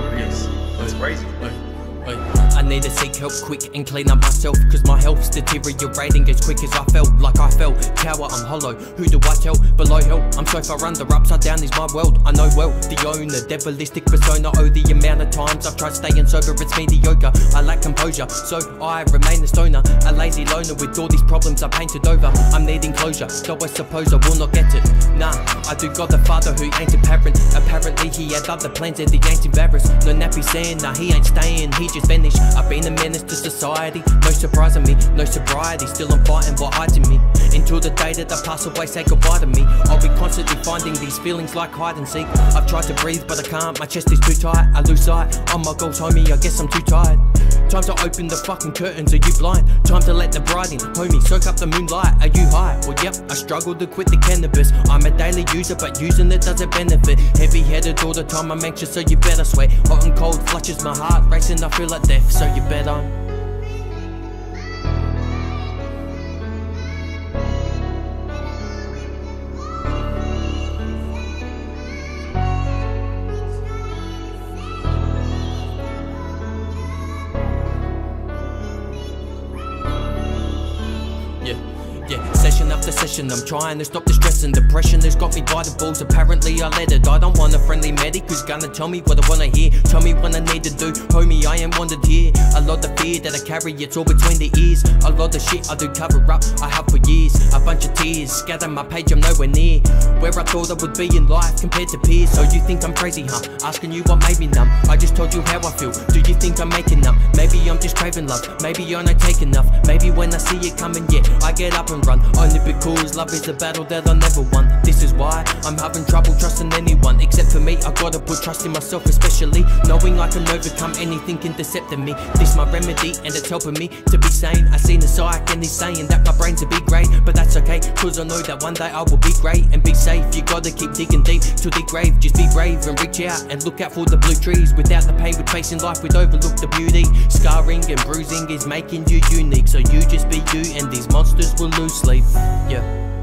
whatever. It's crazy. I need to seek help quick and clean up myself Cause my health's deteriorating as quick as I felt Like I fell, tower I'm hollow Who do I tell? Below hell I'm so far under, upside down is my world. I know well, the owner, devilistic persona Oh the amount of times I've tried staying sober It's mediocre, I lack composure So I remain a stoner A lazy loner with all these problems I painted over. I'm needing closure, though I suppose I will not get it. Nah, I do got the father who ain't a parent. Apparently he had other plans and he ain't embarrassed. No nappy saying, nah he ain't staying, he just vanished I've been a menace to society, no surprising me, no sobriety. Still I'm fighting what hides in me. Until the day that I pass away, say goodbye to me. I'll be constantly finding these feelings like hide and seek. I've tried to breathe, but I can't. My chest is too tight. I lose sight on my goals, homie. I guess I'm too tired. Time to open the fucking curtains, are you blind? Time to let the bride in, homie, soak up the moonlight, are you high? Well yep, I struggle to quit the cannabis I'm a daily user, but using it doesn't benefit Heavy headed all the time, I'm anxious, so you better sweat Hot and cold flushes my heart racing, I feel like death, so you better Yeah, I'm trying to stop the stress and depression That's got me by the balls. Apparently, I let it. I don't want a friendly medic who's gonna tell me what I wanna hear. Tell me what I need to do, homie. I am wanted here. A lot of fear that I carry, it's all between the ears. A lot of shit I do cover up, I have for years. A bunch of tears, scatter my page, I'm nowhere near where I thought I would be in life compared to peers. So you think I'm crazy, huh? Asking you what made me numb. I just told you how I feel. Do you think I'm making up? Maybe I'm just craving love. Maybe you're not taking enough. Maybe when I see it coming, yeah, I get up and run. Only because love is a battle that I never won. This is why I'm having trouble trusting anyone Except for me, I gotta put trust in myself especially Knowing I can overcome anything intercepting me. This my remedy and it's helping me to be sane. I seen a psych and he's saying that my brain's a big great But that's okay, cause I know that one day I will be great. And be safe, you gotta keep digging deep to the grave. Just be brave and reach out and look out for the blue trees. Without the pain with facing life, we'd overlook the beauty Scarring and bruising is making you unique So you just be you and these monsters will lose sleep. Yeah.